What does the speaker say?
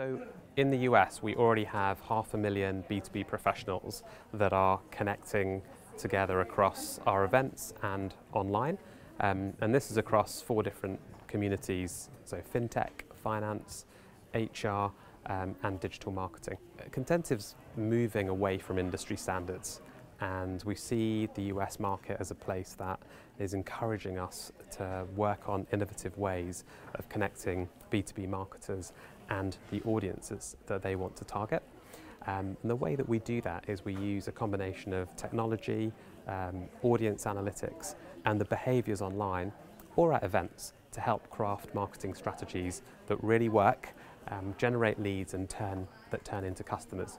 So in the US, we already have half a million B2B professionals that are connecting together across our events and online. Um, and this is across four different communities, so fintech, finance, HR, um, and digital marketing. Contentive's moving away from industry standards and we see the US market as a place that is encouraging us to work on innovative ways of connecting B2B marketers and the audiences that they want to target. Um, and the way that we do that is we use a combination of technology, um, audience analytics, and the behaviours online or at events to help craft marketing strategies that really work, um, generate leads, and turn that turn into customers.